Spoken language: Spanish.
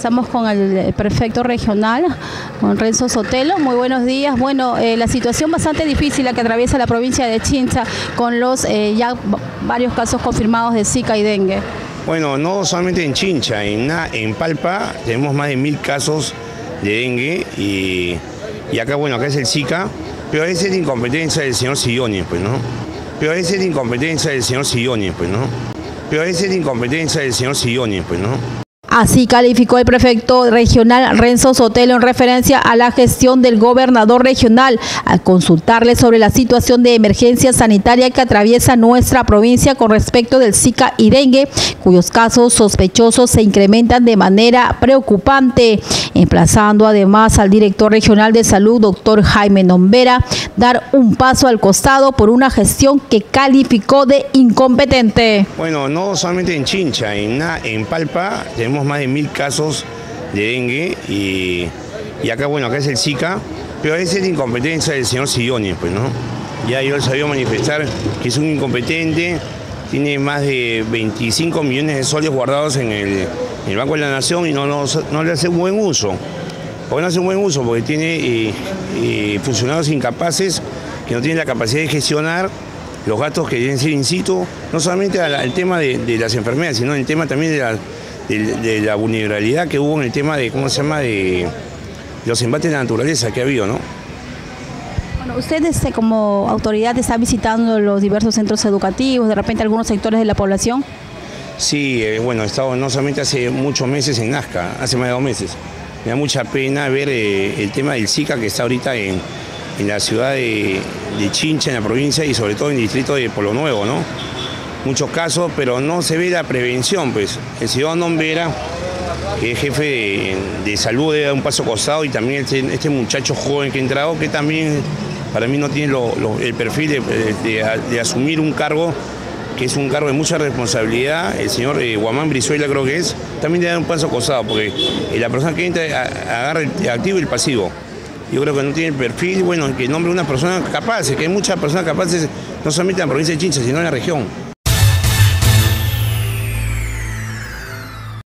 Estamos con el prefecto regional, con Renzo Sotelo. Muy buenos días. Bueno, eh, la situación bastante difícil la que atraviesa la provincia de Chincha con los eh, ya varios casos confirmados de Zika y dengue. Bueno, no solamente en Chincha, en, Palpa tenemos más de mil casos de dengue y, acá, bueno, acá es el Zika, pero esa es la incompetencia del señor Silloni, pues, ¿no? Pero es la incompetencia del señor Silloni, pues, ¿no? Pero es la incompetencia del señor Silloni, pues, ¿no? Así calificó el prefecto regional Renzo Sotelo en referencia a la gestión del gobernador regional al consultarle sobre la situación de emergencia sanitaria que atraviesa nuestra provincia con respecto del Zika y dengue, cuyos casos sospechosos se incrementan de manera preocupante, emplazando además al director regional de salud, doctor Jaime Nombera, dar un paso al costado por una gestión que calificó de incompetente. Bueno, no solamente en Chincha, en, en Palpa tenemos más de mil casos de dengue y, acá, bueno, acá es el Zika, pero esa es la incompetencia del señor Silloni, pues, ¿no? Ya yo sabía manifestar que es un incompetente, tiene más de 25 millones de soles guardados en el, Banco de la Nación y no, no, le hace un buen uso. ¿Por no hace un buen uso? Porque tiene eh, eh, funcionarios incapaces que no tienen la capacidad de gestionar los gastos que deben ser in situ, no solamente al, tema de, de, las enfermedades, sino el tema también de la de, la vulnerabilidad que hubo en el tema de, ¿cómo se llama?, de los embates de la naturaleza que ha habido, ¿no? Bueno, usted este, como autoridad está visitando los diversos centros educativos, de repente algunos sectores de la población. Sí, eh, bueno, he estado no solamente hace muchos meses en Nazca, hace más de dos meses. Me da mucha pena ver eh, el tema del Zika que está ahorita en, la ciudad de, de, Chincha, en la provincia y sobre todo en el distrito de Polo Nuevo, ¿no? Muchos casos, pero no se ve la prevención, pues. El señor Nombera, que es jefe de, salud, debe un paso costado y también este, este, muchacho joven que ha entrado, que también para mí no tiene el perfil de, asumir un cargo que es un cargo de mucha responsabilidad, el señor eh, Guamán Brizuela creo que es, también debe dar un paso costado, porque eh, la persona que entra agarra el activo y el pasivo. Yo creo que no tiene el perfil, bueno, que nombre una persona capaz, que hay muchas personas capaces, no solamente en la provincia de Chincha, sino en la región.